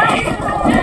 Hey!